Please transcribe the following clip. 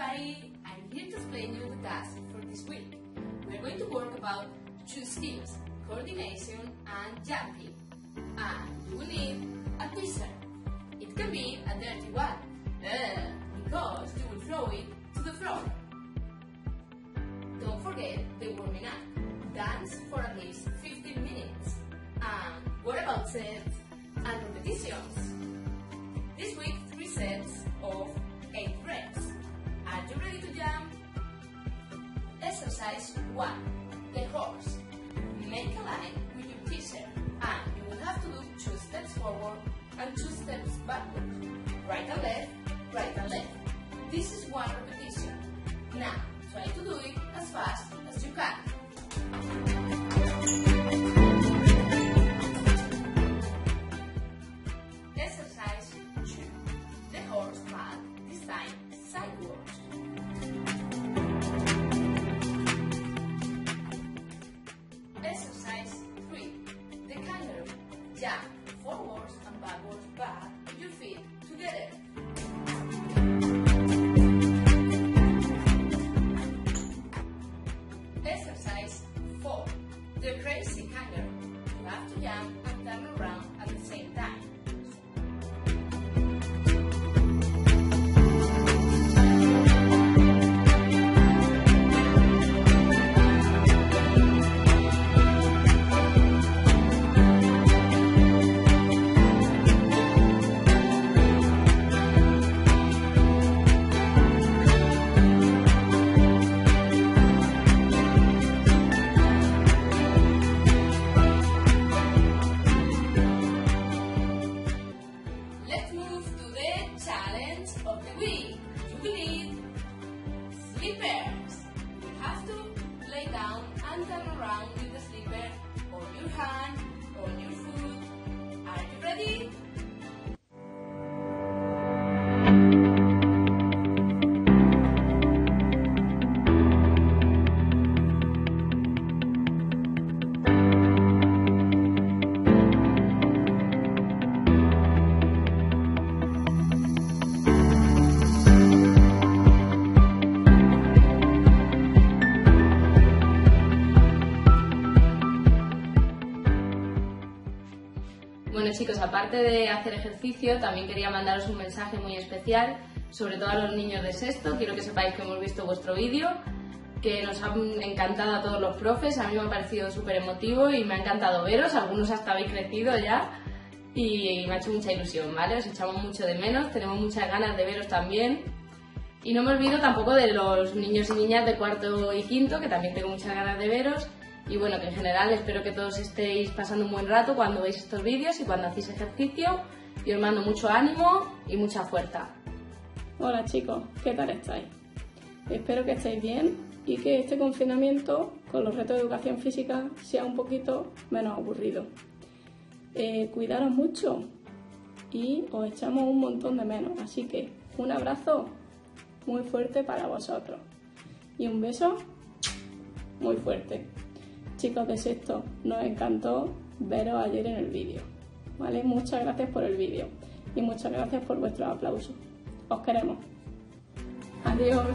everybody, I'm here to explain you the task for this week. We're going to work about two skills, coordination and jumping. And you will need a teaser. It can be a dirty one. Ugh. Exercise 1. The horse. Make a line with your t-shirt and you will have to do 2 steps forward and 2 steps backward. Right and left, right and left. This is one repetition. Now, try to do it as fast as you can. Jump forwards and backwards back Time. Bueno chicos, aparte de hacer ejercicio, también quería mandaros un mensaje muy especial, sobre todo a los niños de sexto. Quiero que sepáis que hemos visto vuestro vídeo, que nos ha encantado a todos los profes, a mí me ha parecido súper emotivo y me ha encantado veros, algunos hasta habéis crecido ya y me ha hecho mucha ilusión, ¿vale? Os echamos mucho de menos, tenemos muchas ganas de veros también. Y no me olvido tampoco de los niños y niñas de cuarto y quinto, que también tengo muchas ganas de veros. Y bueno, que en general espero que todos estéis pasando un buen rato cuando veis estos vídeos y cuando hacéis ejercicio. Y os mando mucho ánimo y mucha fuerza. Hola chicos, ¿qué tal estáis? Espero que estéis bien y que este confinamiento con los retos de educación física sea un poquito menos aburrido. Eh, cuidaros mucho y os echamos un montón de menos, así que un abrazo muy fuerte para vosotros y un beso muy fuerte. Chicos de sexto, nos encantó veros ayer en el vídeo. ¿vale? Muchas gracias por el vídeo y muchas gracias por vuestros aplausos. Os queremos. Adiós.